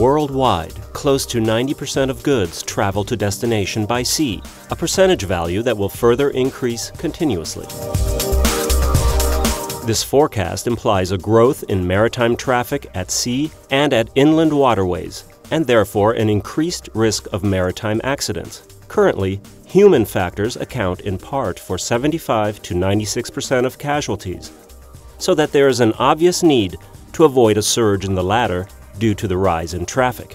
worldwide, close to 90% of goods travel to destination by sea, a percentage value that will further increase continuously. This forecast implies a growth in maritime traffic at sea and at inland waterways, and therefore an increased risk of maritime accidents. Currently, human factors account in part for 75 to 96% of casualties, so that there is an obvious need to avoid a surge in the latter due to the rise in traffic.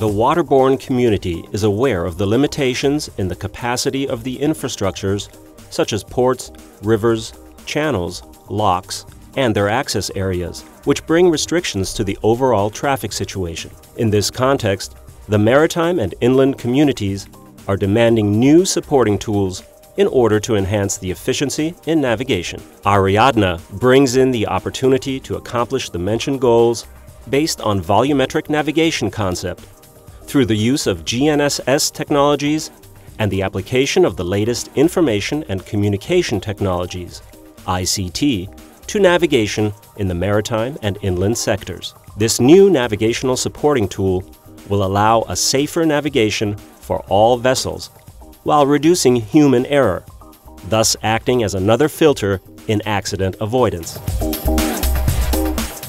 The waterborne community is aware of the limitations in the capacity of the infrastructures such as ports, rivers, channels, locks, and their access areas, which bring restrictions to the overall traffic situation. In this context, the maritime and inland communities are demanding new supporting tools in order to enhance the efficiency in navigation. Ariadna brings in the opportunity to accomplish the mentioned goals based on volumetric navigation concept through the use of GNSS technologies and the application of the latest information and communication technologies, ICT, to navigation in the maritime and inland sectors. This new navigational supporting tool will allow a safer navigation for all vessels while reducing human error, thus acting as another filter in accident avoidance.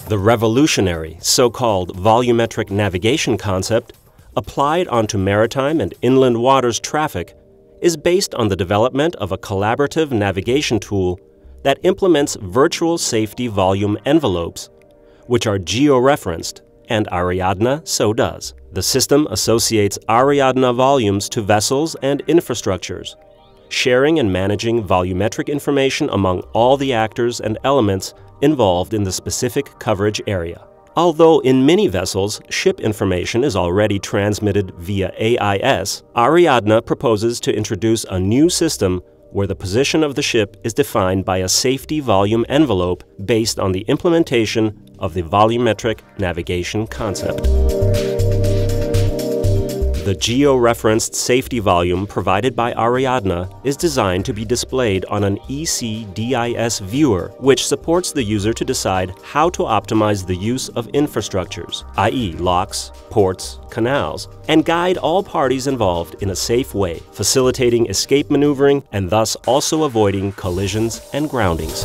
The revolutionary so-called volumetric navigation concept applied onto maritime and inland waters traffic is based on the development of a collaborative navigation tool that implements virtual safety volume envelopes, which are georeferenced, and Ariadna so does. The system associates Ariadna volumes to vessels and infrastructures, sharing and managing volumetric information among all the actors and elements involved in the specific coverage area. Although in many vessels, ship information is already transmitted via AIS, Ariadna proposes to introduce a new system where the position of the ship is defined by a safety volume envelope based on the implementation of the volumetric navigation concept. The geo-referenced safety volume provided by Ariadna is designed to be displayed on an ECDIS viewer, which supports the user to decide how to optimize the use of infrastructures, i.e. locks, ports, canals, and guide all parties involved in a safe way, facilitating escape maneuvering and thus also avoiding collisions and groundings.